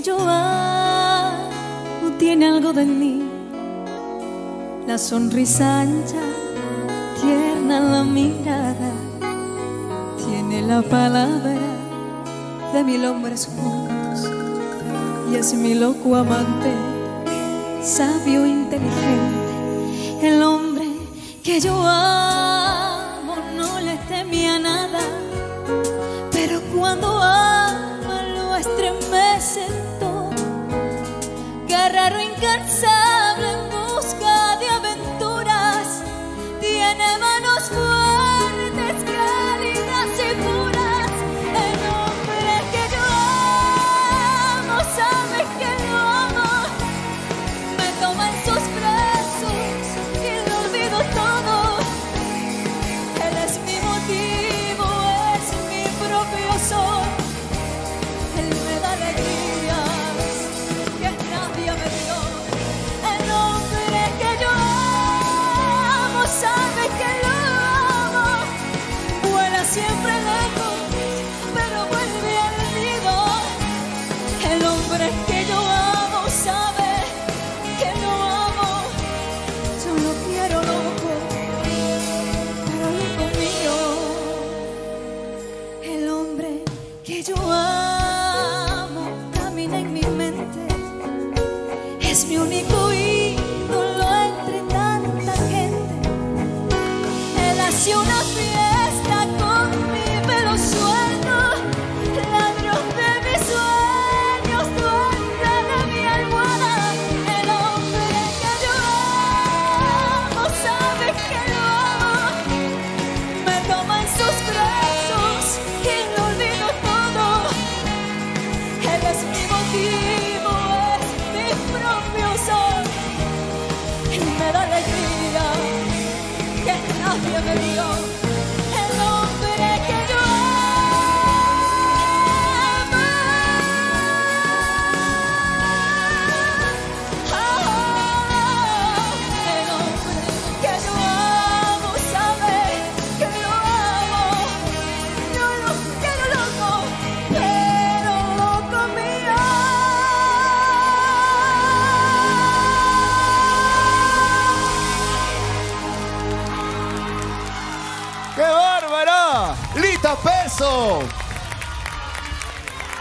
que yo hago tiene algo de mí. La sonrisa ancha, tierna la mirada, tiene la palabra de mil hombres juntos. Y es mi loco amante, sabio, inteligente, el hombre que yo amo no le teme a nada, pero cuando amo cansa yo amo camina en mi mente. Es mi único ídolo entre tanta gente. Él hace una fiesta. you. Lita Peso.